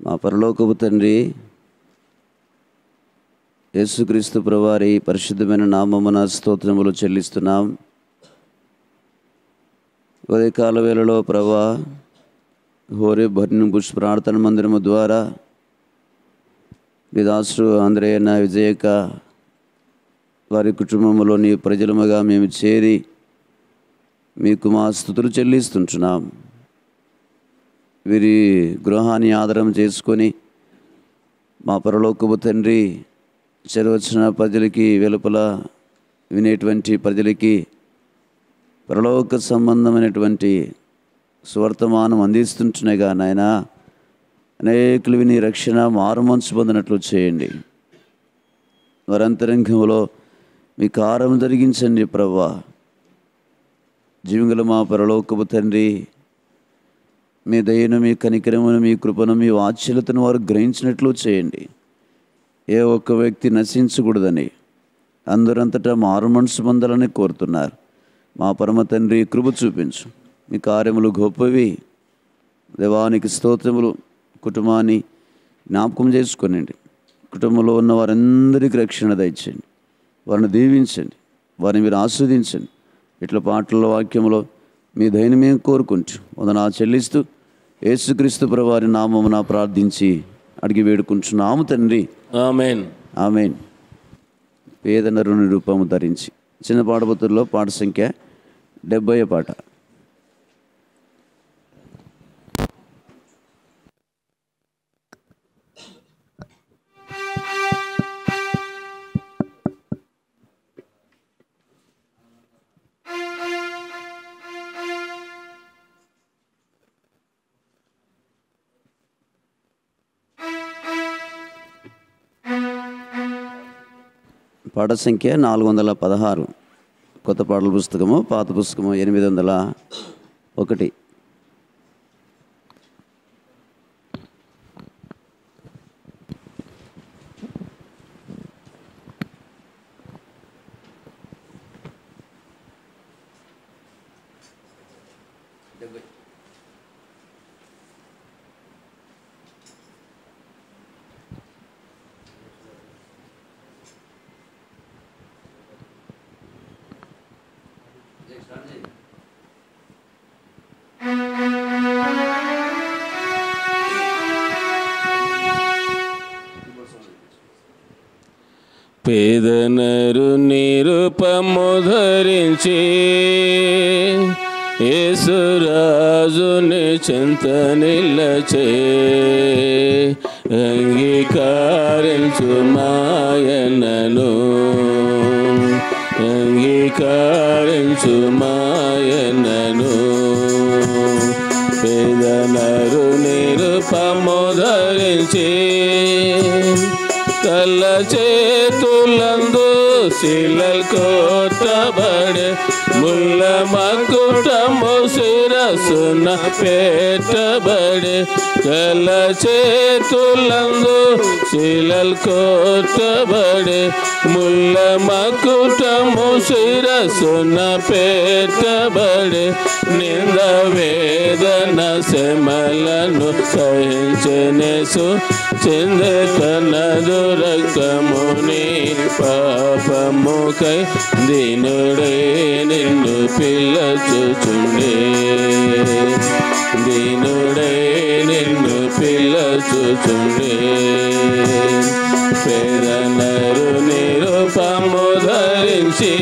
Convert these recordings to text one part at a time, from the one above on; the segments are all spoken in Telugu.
మా పరలోకపు తండ్రి యేసుక్రీస్తు ప్రవారి పరిశుద్ధమైన నామమున స్తోత్రములు చెల్లిస్తున్నాం. ఉదయకాల వేళలో ప్రభా హోరే భర్ని బుష్ ప్రార్థన మందిరము ద్వారా విదాసు ఆంధ్రేయన విజయక వారి కుటుంబంలోని ప్రజలముగా మేము చేరి మీకు మా స్థుతులు చెల్లిస్తుంటున్నాం. వీరి గృహాన్ని ఆధారం చేసుకొని మా పరలోకపు తండ్రి చెరవచ్చిన ప్రజలకి వెలుపల వినేటువంటి ప్రజలకి పరలోక సంబంధమైనటువంటి సువర్తమానం అందిస్తుంటున్నాయిగా నాయన. అనేకులు విని రక్షణ మారుమంచు పొందినట్లు చేయండి. వారంతరంగంలో మీ కారం జరిగించండి ప్రభా జీవుగల మా పరలోకపు తండ్రి మీ దయను మీ కనికరమును మీ కృపను మీ వాత్సల్యతను వారు గ్రహించినట్లు చేయండి. ఏ ఒక్క వ్యక్తి నశించకూడదని అందరంతటా మారు మనసు పొందాలని కోరుతున్నారు. మా పరమ తండ్రి కృప చూపించు. మీ కార్యములు గొప్పవి. దేవానికి స్తోత్రములు కుటుంబాన్ని జ్ఞాపకం చేసుకొనండి. కుటుంబంలో ఉన్న వారందరికీ రక్షణ దయచేయండి. వారిని దీవించండి. వారిని మీరు ఆస్వాదించండి. ఇట్ల పాటల వాక్యంలో మీ దయని మేము కోరుకుంటూ వందనా చెల్లిస్తూ యేసుక్రీస్తు ప్రవారి నామమున ప్రార్థించి అడిగి వేడుకుంటున్నాము తండ్రి. ఆమెన్. ఆమెన్. పేద నరుని రూపము ధరించి. చిన్న పాడబతుల్లో పాట సంఖ్య డెబ్బై పాట. పాట సంఖ్య నాలుగు వందల పదహారు. కొత్త పాటల పుస్తకము పాత పుస్తకము ఎనిమిది వందల ఒకటి. పేదనరు నిరుపము ధరించి యేసురాజుని చింత నిలచే అంగీకారించు మాయనను అంగీకారించు మాయనను పేదనరు నిరుపము ధరించి కళ్ళ చేతులందు శిలల్ కోటబడే ముల్ల మకుటము శిరసున పెట్టబడే కళ్ళ చేతులందు శిలల్ కోటబడే ముల్ల మకుటము శిరసున పెట్టబడే నింద వేదన శమలను సహించనేసు చిందకనదు రక్తముని పాపముకై దీనుడే నిన్ను పిల్లచుచుండే దీనుడే నిన్ను పిల్లచుచుండే పేదనరు నిరుపము ధరించి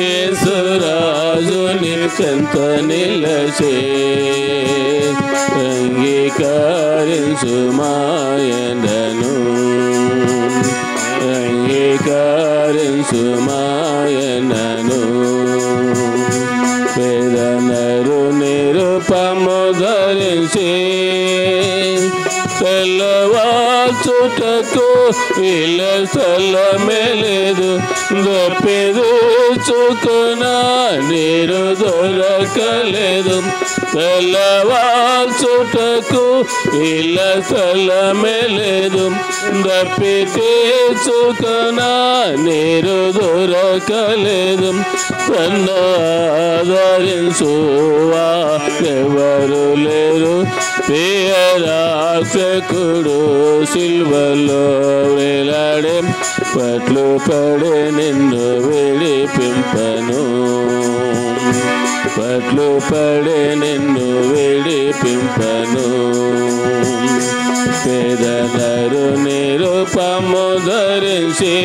యేసురాజుని చెంత నిలచే అంగీకరించు మాయనను తెల్లవాచుటకు ఇల స్థలమే లేదు దప్పిదూచుకున్న నీరు దొరకలేదు. తెల్లవాల్చుటకు ఇల స్థలమే లేదు దప్పి తీర్చుకున్న నీరు దొరకలేదు. తన్ను ఆదరించువా ఎవరు లేరు. ప్రియరాక్షకుడు సిల్వలో వేలాడే పట్లు పడే నిన్ను విడిపింపను. పట్లు పడే నిన్ను విడిపింపను. పేదనరు నిరుపము ధరించి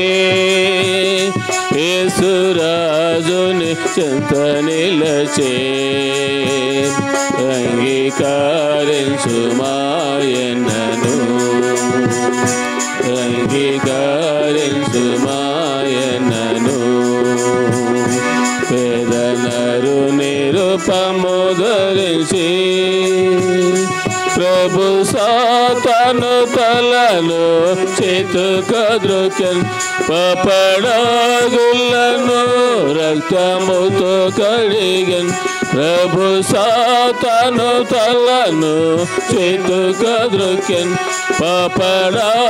యేసురాజుని చింత నిలచే అంగీకారించు మాయనను అంగీకారించు పేదనరు నిరూపము ప్రభు సాతను తలను చేతు కద్రుకన్ పపడగులను రక్తముతో కడిగన్. ప్రభు సాతను తలను చేతు కద్రుకన్ పపడగులను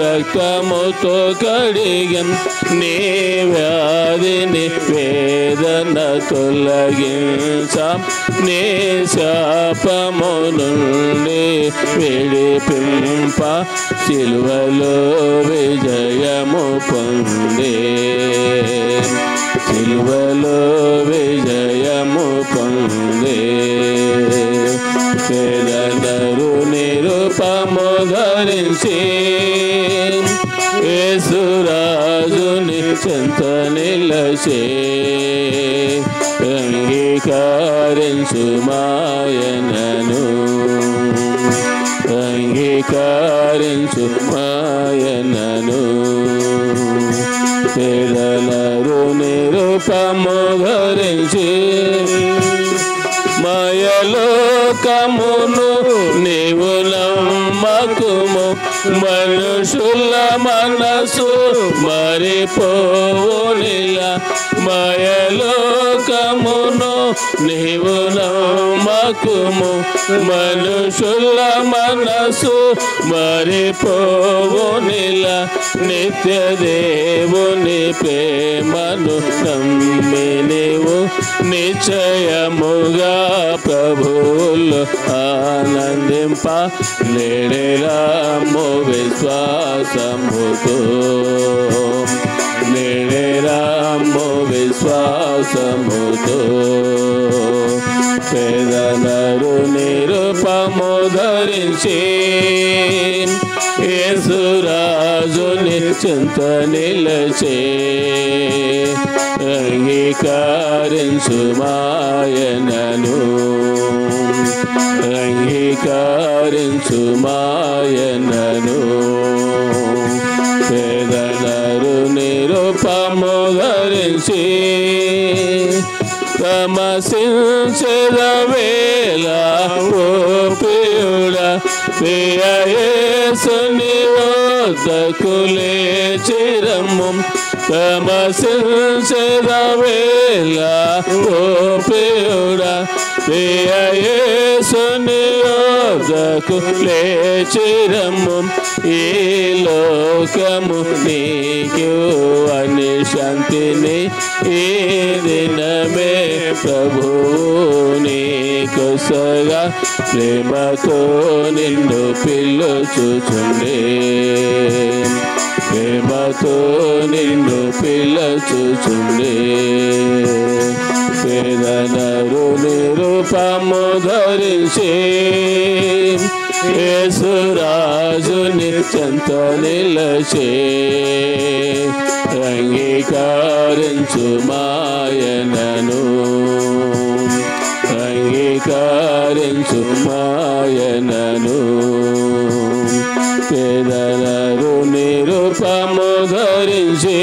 రక్తముతో కడిగన్. నీ వ్యాధిని వేదన తొలగించాం నీ శాపము నుండి విడిపింప సిలువలో విజయము పొందే. సిలువలో విజయము పొందే పేదనరు నిరుపము ధరించి యేసురాజుని చెంత నిలచే. అంగీకారించు మాయనను అంగీకారించు మాయనను పేదలరు నిరూపము మాయలోకమును నీవు నమ్మకుము. మనుషుల మనసు మరిపోనిలా మాయలోకమును నీవు నమ్మకుము మనుషుల మనసు మరిపోవునిల నిత్య దేవుని ప్రేమను నమ్మినివు నిశ్చయముగా ప్రభులు ఆనందింప నేడేరాము విశ్వాసముతో. నేడేరాము విశ్వాసముతో పేదనరు నిరుపము ధరించి యేసురాజుని చింత నిలచే అంగీకరించు మాయనను అంగీకరించు మాయనను ధరించి తమసించదవేళ ఓ ప్రియుడా ప్రియసుని వద్దకులే చిరము తమసించదవేళ వేళ ప్రియుడా ప్రియయేసుని వద్దకు లేచిరము. ఈ లోకము నీకు అని శాంతిని ఈ దినమే ప్రభు. నీకు సగా ప్రేమతో నిన్ను పిలుచుచుండే. ప్రేమతో నిన్ను పిలుచుచుండే. పేదనరు నిరూపము ధరించి యేసురాజుని చెంత నిలచే అంగీకారించు మాయనను అంగీకారించు మాయనను పేదనరు నిరూపము ధరించి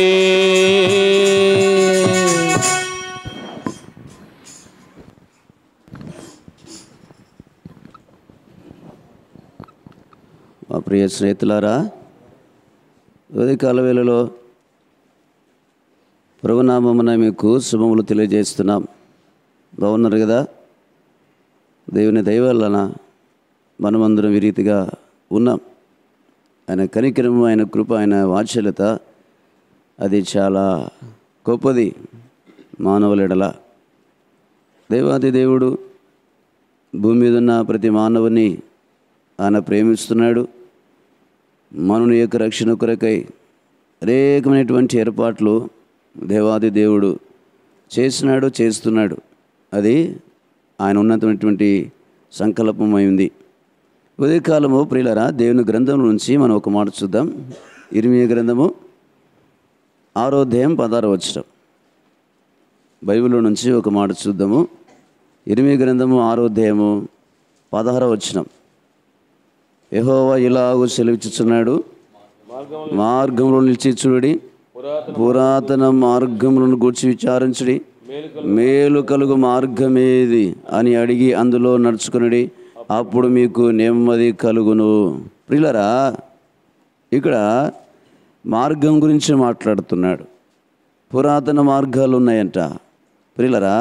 ప్రియ స్నేహితులారా ఉదయకాల వేళలో ప్రభునామమున మీకు శుభములు తెలియజేస్తున్నాం. బాగున్నారు కదా? దేవుని దైవాలన మనమందరం ఈ రీతిగా ఉన్నాం. ఆయన కనికరము ఆయన కృప ఆయన వాత్సల్యత అది చాలా గొప్పది మానవులెడల. దేవాది దేవుడు భూమి మీద ఉన్న ప్రతి మానవుని ఆయన ప్రేమిస్తున్నాడు. మనుని యొక్క రక్షణ కొరకై అనేకమైనటువంటి ఏర్పాట్లు దేవాది దేవుడు చేసినాడు చేస్తున్నాడు. అది ఆయన ఉన్నతమైనటువంటి సంకల్పమైంది. ఉదయకాలము ప్రియులరా దేవుని గ్రంథం నుంచి మనం ఒక మాట చూద్దాం. ఇరిమియ గ్రంథము ఆరో అధ్యాయం పదార వచ్చడం బైబిల్లో నుంచి ఒక మాట చూద్దాము. ఇరిమియ గ్రంథము ఆరో పదహార వచ్చినాం యహోవా ఇలాగూ సెలవిచ్చుచున్నాడు. మార్గంలో నిలిచి చూడి పురాతన మార్గములను గూర్చి విచారించుడి. మేలు కలుగు మార్గమేది అని అడిగి అందులో నడుచుకునడి. అప్పుడు మీకు నెమ్మది కలుగును. ప్రియులరా ఇక్కడ మార్గం గురించి మాట్లాడుతున్నాడు. పురాతన మార్గాలు ఉన్నాయంట ప్రియులరా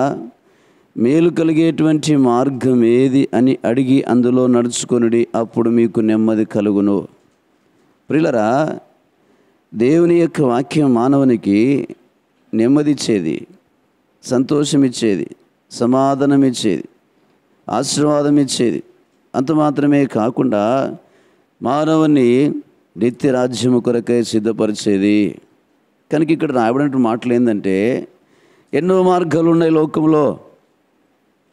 మేలు కలిగేటువంటి మార్గం ఏది అని అడిగి అందులో నడుచుకొనుడి అప్పుడు మీకు నెమ్మది కలుగును. ప్రిలరా దేవుని యొక్క వాక్యం మానవునికి నెమ్మదిచ్చేది సంతోషమిచ్చేది సమాధానం ఇచ్చేది ఆశీర్వాదం ఇచ్చేది అంత మాత్రమే కాకుండా మానవుని నిత్య రాజ్యము కొరకై సిద్ధపరిచేది. కనుక ఇక్కడ రాయబడినట్టు మాటలు ఏంటంటే ఎన్నో మార్గాలు ఉన్నాయి లోకంలో.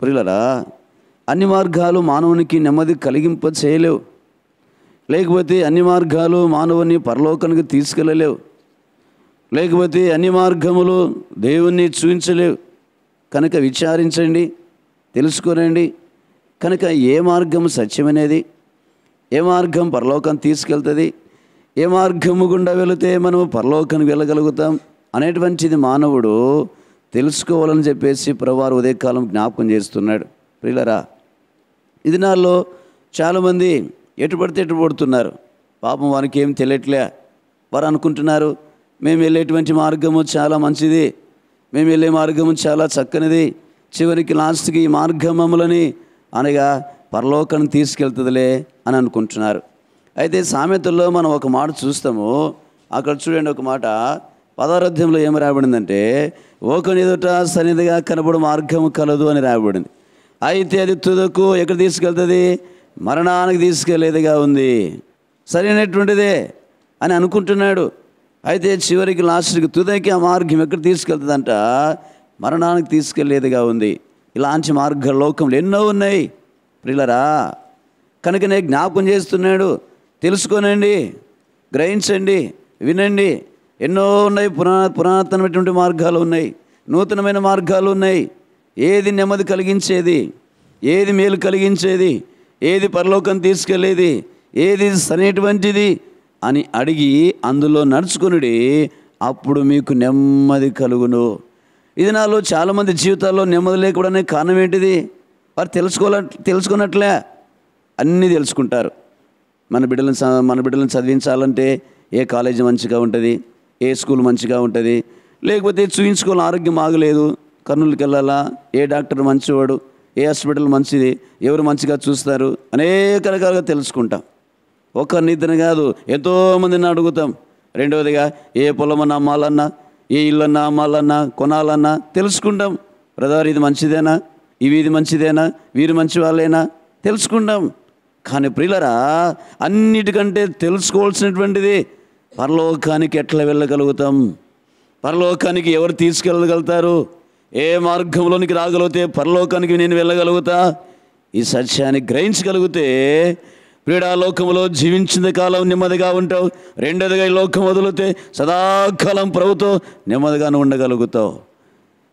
ప్రియులరా అన్ని మార్గాలు మానవునికి నెమ్మది కలిగింప చేయలేవు లేకపోతే అన్ని మార్గాలు మానవుని పరలోకానికి తీసుకెళ్ళలేవు లేకపోతే అన్ని మార్గములు దేవుణ్ణి చూపించలేవు కనుక విచారించండి తెలుసుకోనండి. కనుక ఏ మార్గం సత్యమనేది? ఏ మార్గం పరలోకం తీసుకెళ్తుంది? ఏ మార్గము గుండా వెళితే మనము పరలోకానికి వెళ్ళగలుగుతాం? అనేటువంటిది మానవుడు తెలుసుకోవాలని చెప్పేసి ప్రవారు ఉదయకాలం జ్ఞాపకం చేస్తున్నాడు. ప్రియులరా ఇది నాలో చాలామంది ఎటు పడితే ఎటు పడుతున్నారు. పాపం వారికి ఏం తెలియట్లే. వారు అనుకుంటున్నారు మేము వెళ్ళేటువంటి మార్గము చాలా మంచిది. మేము వెళ్ళే మార్గము చాలా చక్కనిది. చివరికి లాస్ట్కి ఈ మార్గమములని అనగా పరలోకం తీసుకెళ్తుందిలే అని అనుకుంటున్నారు. అయితే సామెతల్లో మనం ఒక మాట చూస్తాము. అక్కడ చూడండి ఒక మాట. పదార్థంలో ఏమి రాబడిందంటే ఓకని ఎదుట సన్నిధిగా కనబడు మార్గము కలదు అని రాబడింది అయితే అది తుదకు ఎక్కడ తీసుకెళ్తుంది? మరణానికి తీసుకెళ్ళేదిగా ఉంది. సరైనటువంటిదే అని అనుకుంటున్నాడు. అయితే చివరికి లాస్ట్కి తుదకి ఆ మార్గం ఎక్కడ తీసుకెళ్తుందంట? మరణానికి తీసుకెళ్ళేదిగా ఉంది. ఇలాంటి మార్గ లోకంలో ఎన్నో ఉన్నాయి. ప్రియులరా కనుకనే జ్ఞాపకం చేస్తున్నాడు. తెలుసుకోనండి గ్రహించండి వినండి. ఎన్నో ఉన్నాయి పురా పురాతనమైనటువంటి మార్గాలు ఉన్నాయి. నూతనమైన మార్గాలు ఉన్నాయి. ఏది నెమ్మది కలిగించేది? ఏది మేలు కలిగించేది? ఏది పరలోకం తీసుకెళ్ళేది ఏది సరైనటువంటిది? అని అడిగి అందులో నడుచుకునుడి అప్పుడు మీకు నెమ్మది కలుగును. ఇది నాలో చాలామంది జీవితాల్లో నెమ్మది లేకపోవడానికి కారణం ఏంటిది? వారు తెలుసుకోవాల తెలుసుకున్నట్లే అన్నీ తెలుసుకుంటారు. మన బిడ్డలను చ- మన బిడ్డలను చదివించాలంటే ఏ కాలేజీ మంచిగా ఉంటుంది? ఏ స్కూల్ మంచిగా ఉంటుంది? లేకపోతే చూయించుకోవాలి ఆరోగ్యం ఆగలేదు కర్నూలుకి వెళ్ళాలా? ఏ డాక్టర్ మంచివాడు? ఏ హాస్పిటల్ మంచిది? ఎవరు మంచిగా చూస్తారు? అనేక రకాలుగా తెలుసుకుంటాం. ఒకరిని ఇద్దరు కాదు. ఎంతోమందిని అడుగుతాం. రెండవదిగా ఏ పొలమన్నా అమ్మాలన్నా ఏ ఇల్లన్నా అమ్మాలన్నా కొనాలన్నా తెలుసుకుంటాం. బ్రదర్ ఇది మంచిదేనా? ఇవి ఇది మంచిదేనా? వీరు మంచి వాళ్ళేనా తెలుసుకుంటాం. కానీ ప్రియులరా అన్నిటికంటే తెలుసుకోవాల్సినటువంటిది పరలోకానికి ఎట్లా వెళ్ళగలుగుతాం? పరలోకానికి ఎవరు తీసుకెళ్ళగలుగుతారు? ఏ మార్గంలోనికి రాగలిగితే పరలోకానికి నేను వెళ్ళగలుగుతా? ఈ సత్యాన్ని గ్రహించగలిగితే క్రీడాలోకంలో జీవించిన కాలం నెమ్మదిగా ఉంటావు. రెండోదిగా ఈ లోకం వదిలితే సదాకాలం ప్రభుతో నెమ్మదిగానే ఉండగలుగుతావు.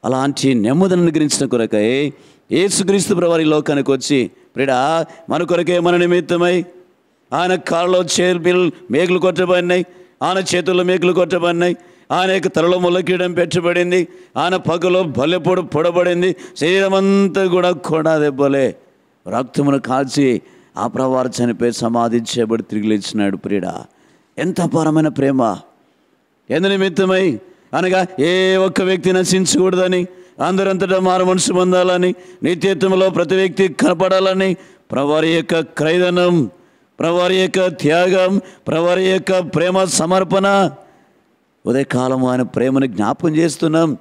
అలాంటి నెమ్మదిని అనుగ్రహించిన కొరకై ఏసుక్రీస్తు ప్రవారి ఈ లోకానికి వచ్చి ప్రిడా మన కొరకే మన నిమిత్తమై ఆయన కాళ్ళలో చేర్పిల్ మేకులు కొట్టబడినాయి. ఆయన చేతుల్లో మేకులు కొట్టబడినాయి. ఆయన యొక్క తలలో ములకీయడం పెట్టబడింది. ఆయన పగలో బలెపొడు పొడబడింది. శరీరం అంతా కూడా కొడా దెబ్బలే రక్తమును కాల్చి ఆ ప్రవారు చనిపోయి సమాధి చేయబడి తిరిగి లేచినాడు ప్రియుడా. ఎంత అపారమైన ప్రేమ. ఎందు నిమిత్తమై అనగా ఏ ఒక్క వ్యక్తి నశించకూడదని అందరంతటా మారు మనసు పొందాలని నిత్యత్వంలో ప్రతి వ్యక్తి కనపడాలని ప్రవారి యొక్క క్రైదనం ప్రవారి యొక్క త్యాగం ప్రవారి యొక్క ప్రేమ సమర్పణ. ఉదయకాలం ఆయన ప్రేమను జ్ఞాపకం చేస్తున్నాం.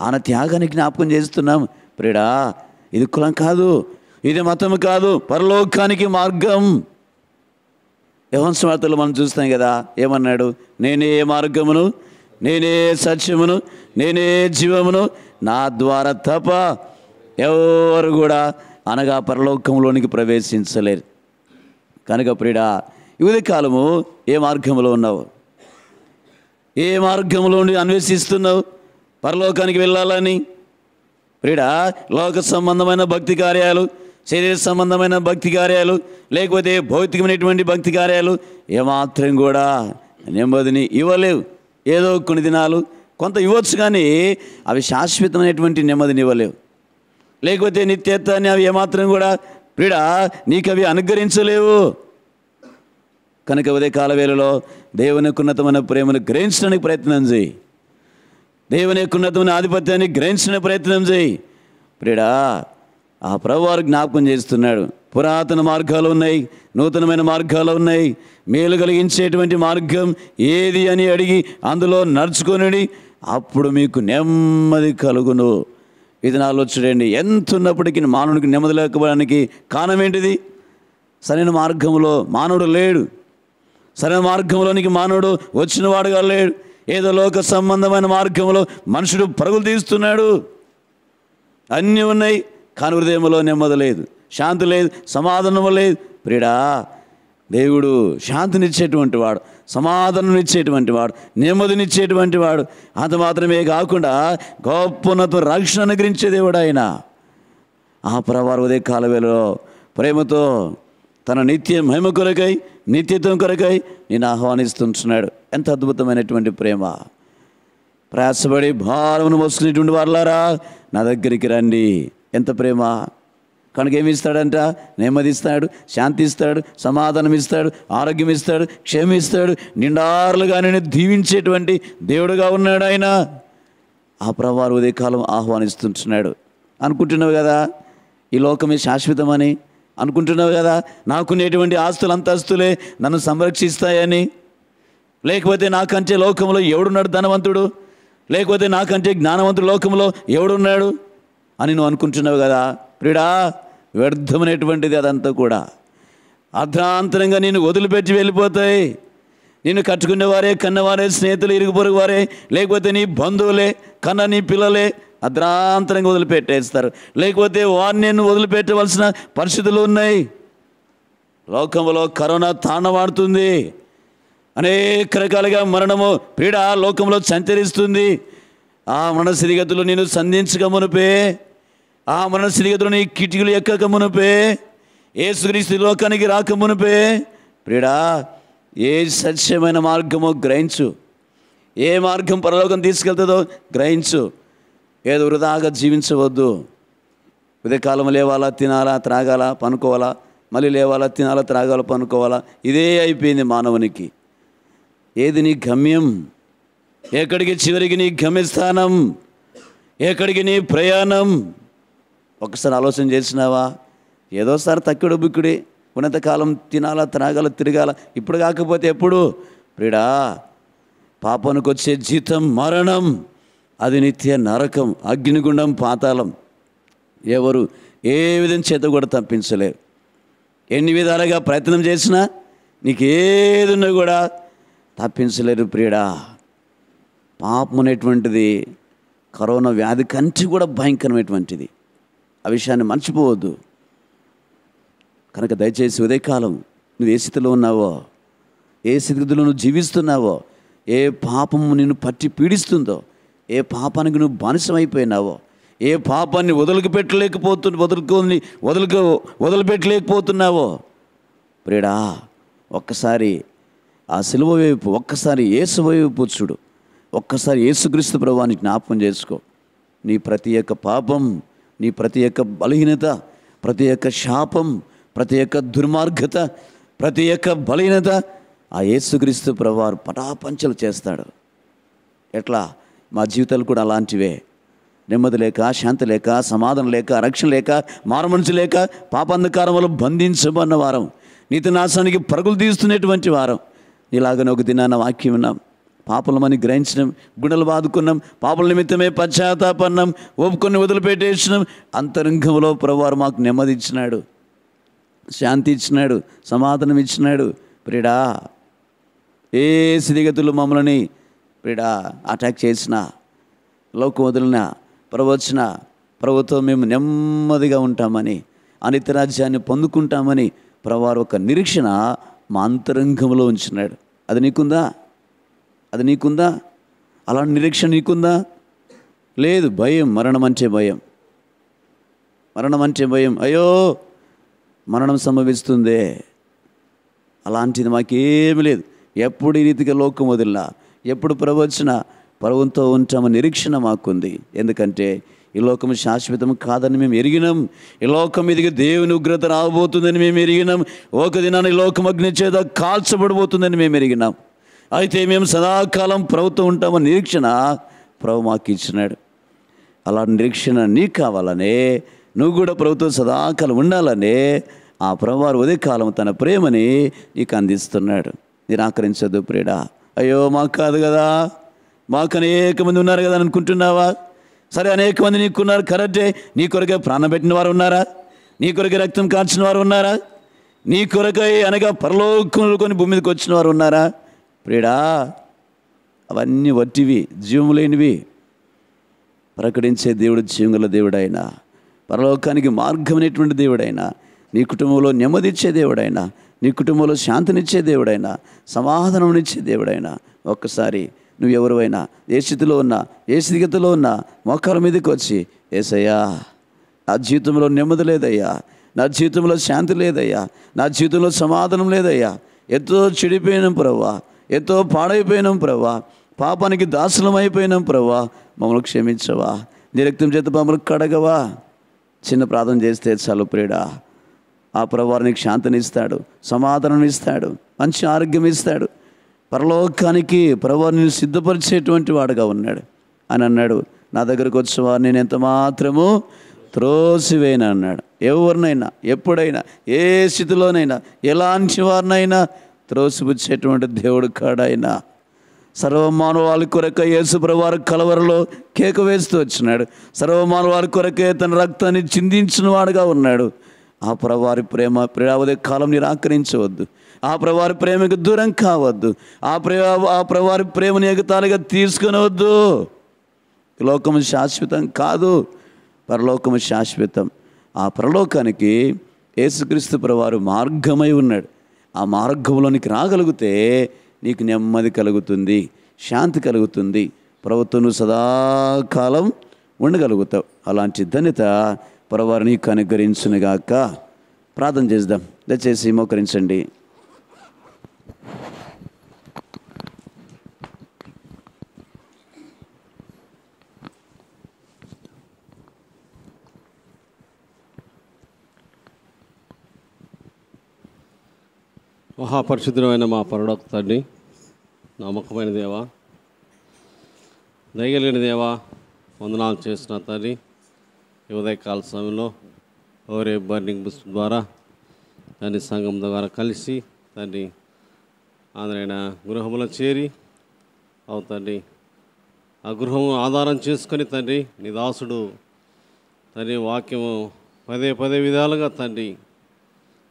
ఆయన త్యాగాన్ని జ్ఞాపకం చేస్తున్నాం. ప్రిడా ఇది కులం కాదు ఇది మతం కాదు పరలోకానికి మార్గం. యవన్స్ మనం చూస్తాం కదా ఏమన్నాడు? నేనే మార్గమును నేనే సత్యమును నేనే జీవమును నా ద్వారా తప్ప ఎవరు కూడా అనగా పరలోకంలోనికి ప్రవేశించలేరు. కనుక ప్రిడా యువతి కాలము ఏ మార్గంలో ఉన్నావు? ఏ మార్గంలో నుండి అన్వేషిస్తున్నావు? పరలోకానికి వెళ్ళాలని? ప్రిడా లోక సంబంధమైన భక్తి కార్యాలు శరీర సంబంధమైన భక్తి కార్యాలు లేకపోతే భౌతికమైనటువంటి భక్తి కార్యాలు ఏమాత్రం కూడా నెమ్మదిని ఇవ్వలేవు. ఏదో కొన్ని దినాలు కొంత ఇవ్వచ్చు కానీ అవి శాశ్వతమైనటువంటి నెమ్మదిని ఇవ్వలేవు. లేకపోతే నిత్యత్వాన్ని అవి ఏమాత్రం కూడా వీడా నీకవి అనుగ్రహించలేవు. కనుక ఉదయ కాలవేళలో దేవుని ఉన్నతమైన ప్రేమను గ్రహించడానికి ప్రయత్నం చేయి. దేవుని యొక్క ఉన్నతమైన ఆధిపత్యాన్ని గ్రహించడానికి ప్రయత్నం చేయి. ప్రిడా ఆ ప్రభువారు జ్ఞాపకం చేస్తున్నాడు. పురాతన మార్గాలు ఉన్నాయి నూతనమైన మార్గాలు ఉన్నాయి. మేలు కలిగించేటువంటి మార్గం ఏది అని అడిగి అందులో నడుచుకొని అప్పుడు మీకు నెమ్మది కలుగును. ఇది నాలో చూడండి. ఎంత ఉన్నప్పటికీ మానవునికి నెమ్మది లేకపోవడానికి కారణం ఏంటిది? సరైన మార్గంలో మానవుడు లేడు. సరైన మార్గంలోనికి మానవుడు వచ్చినవాడుగా లేడు. ఏదో లోక సంబంధమైన మార్గంలో మనుషుడు పరుగులు తీస్తున్నాడు. అన్నీ ఉన్నాయి కానీ హృదయంలో నెమ్మది లేదు శాంతి లేదు సమాధానం లేదు. ప్రియడా దేవుడు శాంతినిచ్చేటువంటి వాడు సమాధానం వాడు నెమ్మదినిచ్చేటువంటి వాడు. అంత మాత్రమే కాకుండా గొప్పనతో రక్షణ అనుగ్రహించే దేవుడు ఆయన. ఆ ప్రవారు ఉదయ కాలవేలో ప్రేమతో తన నిత్య మహిమ కొరకై నిత్యత్వం కొరకై నేను ఆహ్వానిస్తుంటున్నాడు. ఎంత అద్భుతమైనటువంటి ప్రేమ. ప్రయాసపడి భారమును మోసుకునేటువంటి వాళ్ళారా నా దగ్గరికి రండి. ఎంత ప్రేమ. కనుక ఏమి ఇస్తాడంట శాంతి ఇస్తాడు సమాధానం ఇస్తాడు ఆరోగ్యం ఇస్తాడు క్షమిస్తాడు నిండారులుగా నేను దీవించేటువంటి దేవుడుగా ఉన్నాడు ఆయన. ఆ ప్రవారు ఉదయకాలం ఆహ్వానిస్తుంటున్నాడు. అనుకుంటున్నావు కదా ఈ లోకమే శాశ్వతమని? అనుకుంటున్నావు కదా నాకునేటువంటి ఆస్తులు అంతస్తులే నన్ను సంరక్షిస్తాయని? లేకపోతే నాకంటే లోకంలో ఎవడున్నాడు ధనవంతుడు? లేకపోతే నాకంటే జ్ఞానవంతుడు లోకంలో ఎవడున్నాడు అని నువ్వు అనుకుంటున్నావు కదా? ప్రిడా వ్యర్థమైనటువంటిది అదంతా కూడా. అర్ధాంతరంగా నేను వదిలిపెట్టి వెళ్ళిపోతాయి. నిన్ను కట్టుకునేవారే కన్నవారే స్నేహితులు ఇరుగు వారే లేకపోతే నీ బంధువులే కన్న నీ పిల్లలే అర్ధాంతరంగా వదిలిపెట్టేస్తారు. లేకపోతే వారిని నేను వదిలిపెట్టవలసిన పరిస్థితులు ఉన్నాయి. లోకంలో కరోనా తాండవాడుతుంది. అనేక రకాలుగా మరణము పీడ లోకంలో సంచరిస్తుంది. ఆ మరణ స్థితిగతులు నేను సంధించక మునుపే. ఆ మన స్థితిగతులు నీ కిటికీలు ఎక్కక ఏ ఏసుక్రీస్తు లోకానికి రాక మునుపే ప్రియడా ఏ సత్యమైన మార్గమో గ్రహించు. ఏ మార్గం పరలోకం తీసుకెళ్తుందో గ్రహించు. ఏదో వృధాగా జీవించవద్దు. ఉదయకాలం లేవాలా తినాలా త్రాగాలా పనుకోవాలా మళ్ళీ లేవాలా తినాలా త్రాగాలా పనుకోవాలా ఇదే అయిపోయింది మానవునికి. ఏది నీ గమ్యం? ఎక్కడికి చివరికి నీ గమ్యస్థానం? ఎక్కడికి నీ ప్రయాణం? ఒకసారి ఆలోచన చేసినావా? ఏదోసారి తక్కుడు బుక్కుడి ఉన్నతకాలం తినాలా త్రాగాల తిరగాల ఇప్పుడు కాకపోతే ఎప్పుడు? ప్రిడా పాపానికి వచ్చే జీతం మరణం అది నిత్య నరకం అగ్నిగుండం పాతాళం. ఎవరు ఏ విధం చేత కూడా తప్పించలేరు. ఎన్ని విధాలుగా ప్రయత్నం చేసినా నీకు ఏదున్నా కూడా తప్పించలేరు ప్రియుడా పాపం అనేటువంటిది కరోనా వ్యాధి కంటే కూడా భయంకరమైనటువంటిది. ఆ విషయాన్ని మర్చిపోవద్దు. కనుక దయచేసి ఉదయకాలం నువ్వు ఏ స్థితిలో ఉన్నావో ఏ స్థితిగతిలో నువ్వు జీవిస్తున్నావో ఏ పాపము నిన్ను పట్టి పీడిస్తుందో ఏ పాపానికి నువ్వు బానిసమైపోయినావో ఏ పాపాన్ని వదిలిపెట్టలేకపోతు వదులుకొని వదులుకో వదిలిపెట్టలేకపోతున్నావో ప్రియడా ఒక్కసారి ఆ సిలువ వైపు ఒక్కసారి ఏసు వైపు చూడు. ఒక్కసారి యేసుక్రీస్తు ప్రభావాన్ని జ్ఞాపకం చేసుకో. నీ ప్రతి ఒక్క పాపం నీ ప్రతి ఒక్క బలహీనత ప్రతి ఒక్క శాపం ప్రతి ఒక్క దుర్మార్గత ప్రతి ఒక్క బలహీనత ఆ యేసుక్రీస్తు ప్రభువారు పటాపంచలు చేస్తాడు. ఎట్లా? మా జీవితాలు కూడా అలాంటివే. నెమ్మది లేక శాంతి లేక సమాధానం లేక రక్షణ లేక మారమనుషు లేక పాపాంధకారం వల్ల బంధించబడిన వారం. నీతి నాశానికి పరుగులు తీస్తున్నటువంటి వారం. ఇలాగనే ఒక దినాన వాక్యం విన్నాం. పాపలమని గ్రహించినాం గుణలు బాదుకున్నాం పాపల నిమిత్తమే పశ్చాత్తాపన్నాం ఒప్పుకొని వదిలిపెట్టేసినాం. అంతరంగంలో ప్రభువారు మాకు నెమ్మది ఇచ్చినాడు శాంతి ఇచ్చినాడు సమాధానం ఇచ్చినాడు. ప్రిడా ఏ స్థితిగతులు మమ్మల్ని ప్రిడా అటాక్ చేసిన లోకం వదిలిన ప్రవచన ప్రభుత్వం మేము నెమ్మదిగా ఉంటామని అనిత్యరాజ్యాన్ని పొందుకుంటామని ప్రవారు ఒక నిరీక్షణ మా అంతరంగంలో ఉంచినాడు. అది నీకుందా? అది నీకుందా? అలాంటి నిరీక్షణ నీకుందా? లేదు భయం మరణం అంటే భయం. మరణం అంటే భయం. అయ్యో మరణం సంభవిస్తుందే. అలాంటిది మాకేమీ లేదు. ఎప్పుడు ఈ రీతిగా లోకం వదిలినా ఎప్పుడు ప్రవచన పర్వంతో ఉంటామని నిరీక్షణ మాకుంది. ఎందుకంటే ఈ లోకం శాశ్వతం కాదని మేము ఎరిగినాం. ఈ లోకం మీదకి దేవుని ఉగ్రత రాబోతుందని మేము ఎరిగినాం. ఒక దినాన్ని లోకం అగ్ని చేత కాల్చబడిపోతుందని మేము ఎరిగినాం. అయితే మేము సదాకాలం ప్రభుత్వం ఉంటామని నిరీక్షణ ప్రభు మాకు ఇచ్చినాడు. అలా నిరీక్షణ నీకు కావాలనే నువ్వు కూడా ప్రభుత్వం సదాకాలం ఉండాలనే ఆ ప్రభువారు ఉదయకాలం తన ప్రేమని నీకు అందిస్తున్నాడు. నిరాకరించదు ప్రియుడా. అయ్యో మాకు కాదు కదా. మాకు అనేక మంది ఉన్నారు కదా అని అనుకుంటున్నావా? సరే అనేక మంది నీకున్నారు. కరెక్టే. నీ కొరకే ప్రాణం పెట్టిన వారు ఉన్నారా? నీ కొరకే రక్తం కార్చిన వారు ఉన్నారా? నీ కొరకై అనగా పరలోకంలో కొన్ని భూమి మీదకి వచ్చిన వారు ఉన్నారా? ప్రియడా అవన్నీ వట్టివి జీవము లేనివి ప్రకటించే దేవుడు జీవుల దేవుడైనా పరలోకానికి మార్గమైనటువంటి దేవుడైనా నీ కుటుంబంలో నెమ్మదిచ్చే దేవుడైనా నీ కుటుంబంలో శాంతినిచ్చే దేవుడైనా సమాధానంనిచ్చే దేవుడైనా ఒక్కసారి నువ్వు ఎవరివైనా ఏ స్థితిలో ఉన్నా ఏ స్థితిగతిలో ఉన్నా మొక్కల మీదకి వచ్చి ఏసయ్యా నా జీవితంలో నెమ్మది లేదయ్యా నా జీవితంలో శాంతి లేదయ్యా నా జీవితంలో సమాధానం లేదయ్యా ఎంతో చెడిపోయిన ప్రవ్వా ఎంతో పాడైపోయినాం ప్రభా. పాపానికి దాసులం అయిపోయినాం ప్రభా. మమ్మల్ని క్షమించవా. నీ రక్తం చేత మమ్మల్ని కడగవా. చిన్న ప్రార్థన చేస్తే చాలు ప్రియుడా. ఆ ప్రభువారికి శాంతినిస్తాడు సమాధానం ఇస్తాడు మంచి ఆరోగ్యం ఇస్తాడు పరలోకానికి ప్రభువారిని సిద్ధపరిచేటువంటి వాడుగా ఉన్నాడు. అని అన్నాడు నా దగ్గరకు వచ్చేవారు నేను ఎంత మాత్రము త్రోసివేనా అన్నాడు. ఎవరినైనా ఎప్పుడైనా ఏ స్థితిలోనైనా ఎలాంటి వారినైనా త్రోసిపుచ్చేటువంటి దేవుడు కాడైనా సర్వమానవాళి కొరక యేసు కలవరలో కేక వేస్తూ వచ్చినాడు. సర్వమానవాళి కొరకే తన రక్తాన్ని చిందించిన వాడుగా ఉన్నాడు. ఆ ప్రవారి ప్రేమ ప్రియావదే కాలం నిరాకరించవద్దు. ఆ ప్రవారి ప్రేమకు దూరం కావద్దు. ఆ ప్రే ఆ ప్రవారి ప్రేమని ఎగతాళిగా తీసుకునవద్దు. లోకము శాశ్వతం కాదు. పరలోకము శాశ్వతం. ఆ పరలోకానికి యేసుక్రీస్తు ప్రవారు మార్గమై ఉన్నాడు. ఆ మార్గంలోనికి రాగలిగితే నీకు నెమ్మది కలుగుతుంది శాంతి కలుగుతుంది. ప్రభుత్వం సదాకాలం ఉండగలుగుతావు. అలాంటి ధన్యత ప్రవారు నీకు అనుగ్రహించునుగాక. ప్రార్థన చేద్దాం. దయచేసి మోకరించండి. మహాపరిశుద్ధమైన మా పరలోక తండ్రి నమ్మకమైన దేవా దయగలిగిన దేవా వందనాలు చేసిన తండ్రి. ఉదయకాల సమయంలో ఓరే బర్నింగ్ బుస్ ద్వారా తండ్రి సంఘం ద్వారా కలిసి తండ్రి ఆంధ్రైన గృహంలో చేరి అవు తండ్రి ఆ గృహం ఆధారం చేసుకొని తండ్రి నీ దాసుడు తండ్రి వాక్యము పదే పదే విధాలుగా తండ్రి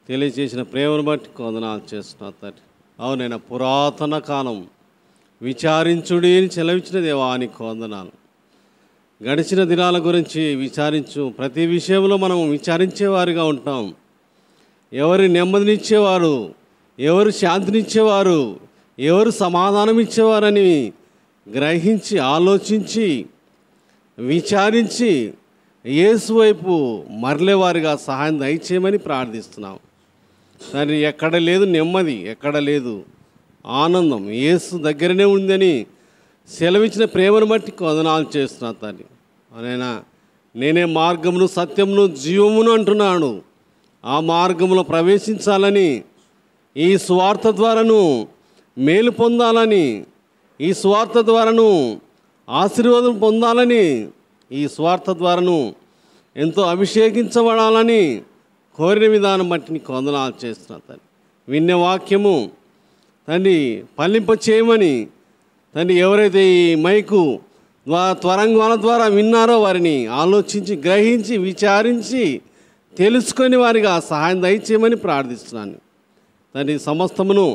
తెలియచేసిన ప్రేమను బట్టి కొందనాలు చేస్తున్నా తండ్రి. అవునైనా పురాతన కాలం విచారించుడి అని చెలవించిన అని కొందనాలు. గడిచిన దినాల గురించి విచారించు. ప్రతి విషయంలో మనం విచారించేవారుగా ఉంటాం. ఎవరు నెమ్మదినిచ్చేవారు ఎవరు శాంతినిచ్చేవారు ఎవరు సమాధానం ఇచ్చేవారని గ్రహించి ఆలోచించి విచారించి యేసు వైపు మరలేవారిగా సహాయం దయచేయమని ప్రార్థిస్తున్నాం. సరే ఎక్కడ లేదు నెమ్మది ఎక్కడ లేదు ఆనందం. యేసు దగ్గరనే ఉందని సెలవిచ్చిన ప్రేమను బట్టి కొదనాలు చేస్తున్నా తండ్రి అనైనా నేనే మార్గమును సత్యమును జీవమును అంటున్నాను. ఆ మార్గంలో ప్రవేశించాలని ఈ స్వార్థ ద్వారాను మేలు పొందాలని ఈ స్వార్థ ద్వారాను ఆశీర్వాదం పొందాలని ఈ స్వార్థ ద్వారాను ఎంతో అభిషేకించబడాలని కోరిన విధానం బట్టి నీకు వందనాలు చేస్తున్నా తండ్రి విన్న వాక్యము తండ్రి పల్లింప చేయమని తండ్రి ఎవరైతే ఈ మైకు ద్వారా త్వరంగాల ద్వారా విన్నారో వారిని ఆలోచించి గ్రహించి విచారించి తెలుసుకొని వారికి ఆ సహాయం దయచేయమని ప్రార్థిస్తున్నాను. తండ్రి సమస్తమును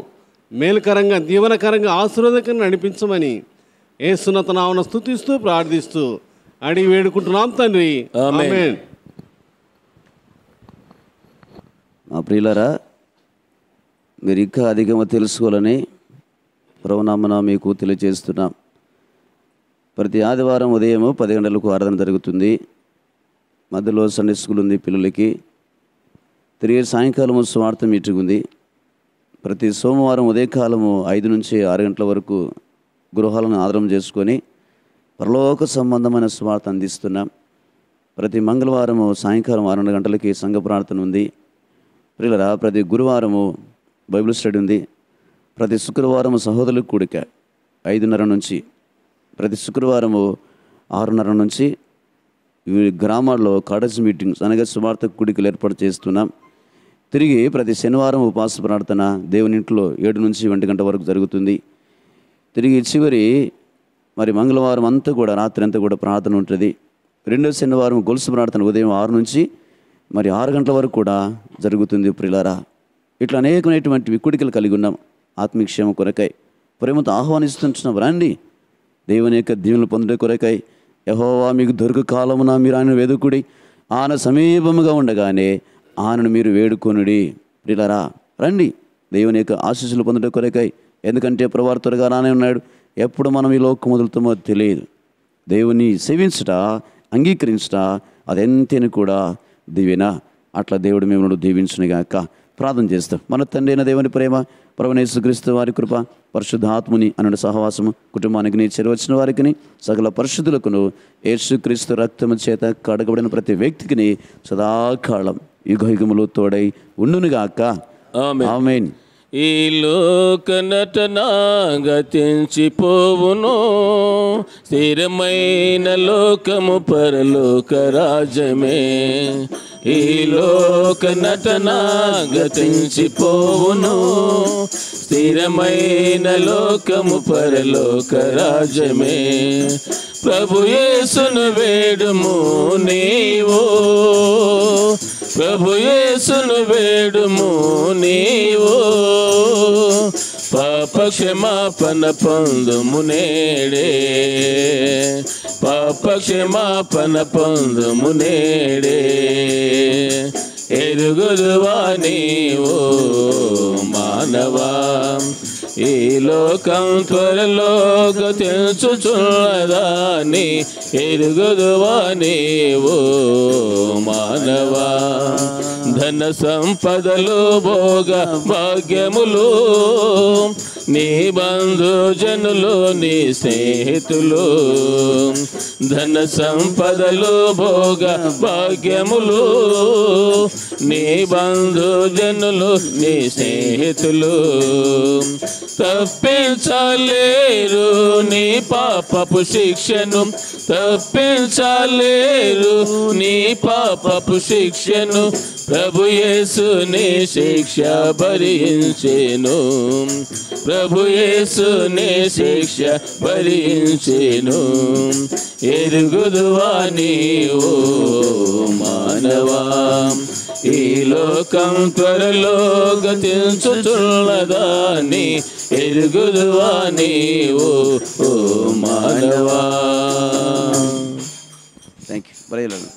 మేలుకరంగా దీవనకరంగా ఆశీర్వాదకరంగా నడిపించమని ఏసున్నత నామన స్థుతిస్తూ ప్రార్థిస్తూ అడిగి వేడుకుంటున్నాం తండ్రి. ఆమేన్. మా ప్రియులరా మీరు ఇంకా అధికంగా తెలుసుకోవాలని ప్రభునామన మీకు తెలియజేస్తున్నాం. ప్రతి ఆదివారం ఉదయం పది గంటలకు ఆరాధన జరుగుతుంది. మధ్యలో సండే స్కూల్ ఉంది పిల్లలకి. తిరిగి సాయంకాలము స్వార్థం మీటింగ్ ఉంది ప్రతి సోమవారం ఉదయకాలము ఐదు నుంచి ఆరు గంటల వరకు గృహాలను ఆదరం చేసుకొని పరలోక సంబంధమైన స్వార్థ అందిస్తున్నాం. ప్రతి మంగళవారము సాయంకాలం ఆరున్నర గంటలకి సంఘ ప్రార్థన ఉంది. ప్రియులరా ప్రతి గురువారము బైబిల్ స్టడీ ఉంది. ప్రతి శుక్రవారము సహోదరులకు కూడిక ఐదున్నర నుంచి ప్రతి శుక్రవారము ఆరున్నర నుంచి గ్రామాల్లో కాడజ్ మీటింగ్స్ అనగా సువార్త కూడికలు ఏర్పాటు చేస్తున్నాం. తిరిగి ప్రతి శనివారం ఉపాస ప్రార్థన దేవుని ఇంట్లో ఏడు నుంచి ఒంటి గంట వరకు జరుగుతుంది. తిరిగి చివరి మరి మంగళవారం అంతా కూడా రాత్రి అంతా కూడా ప్రార్థన ఉంటుంది. రెండో శనివారం గొలుసు ప్రార్థన ఉదయం ఆరు నుంచి మరి ఆరు గంటల వరకు కూడా జరుగుతుంది ప్రిలారా ఇట్లా అనేకమైనటువంటి వికుడికలు కలిగి ఉన్నాం. ఆత్మీక్షేమ కొరకై ప్రేమతో ఆహ్వానిస్తున్నాం రండి. దేవుని యొక్క దీవెనలు పొందే కొరకై యహోవా మీకు దొరుకు కాలమున మీరు ఆయన వెదుకుడి. ఆయన సమీపముగా ఉండగానే ఆయనను మీరు వేడుకొనుడి. ప్రిలరా రండి. దేవుని యొక్క ఆశీస్సులు పొందడం కొరకై ఎందుకంటే ప్రభావ త్వరగా రానే ఉన్నాడు. ఎప్పుడు మనం ఈ లోకం వదులుతామో తెలియదు. దేవుని సేవించుట అంగీకరించుట అదెంతని కూడా దివిన? అట్లా దేవుడు మిమ్మల్ని దీవించునుగాక ప్రార్థన చేస్తాం. మన తండ్రి అయిన దేవుని ప్రేమ ప్రవణేశ్వక్రీస్తు వారి కృప పరిశుద్ధాత్ముని అన్న సహవాసము కుటుంబానికి నీ చెరవచ్చిన వారికి సకల పరిశుద్ధులకును యేసుక్రీస్తు రక్తము చేత కడగబడిన ప్రతి వ్యక్తికి సదాకాలం యుగ యుగములు తోడై ఉండునుగాక. ఆమేన్. ఈ లోక నటన గతించిపోవును స్థిరమైన లోకము పరలోక రాజమే ఈ లోక నటన గతించిపోవును స్థిరమైన లోకము పరలోక రాజమే ప్రభు యేసును వేడుము నీవో. ప్రభు యేసును వేడుము నీవో పాప క్షమాపణ పొందుము నేడే పాప క్షమాపణ పొందుము నేడే ఎరుగుదువా నీవో మానవా ఈ లోకం త్వరలో గతించుచున్నదాని ఎరుగుదువా నీవు మానవా. ధన సంపదలు భోగ భాగ్యములు నీ బంధుజనులు నీ స్నేహితులు ధన సంపదలు భోగ భాగ్యములు. నీ బంధుజనులు నీ స్నేహితులు తప్పించలేరు నీ పాపపు శిక్షను తప్పించలేరు నీ పాపపు శిక్షను ప్రభు యేసుని శిక్ష భరించెను. ప్రభు యేసుని శిక్ష భరించెను. ఎరుగుదువా నీవు మానవా? ఈ లోకం త్వరలో గతించుచున్నదాన్ని ఎరుగుదువా నీవు ఓ మానవా థ్యాంక్ యూ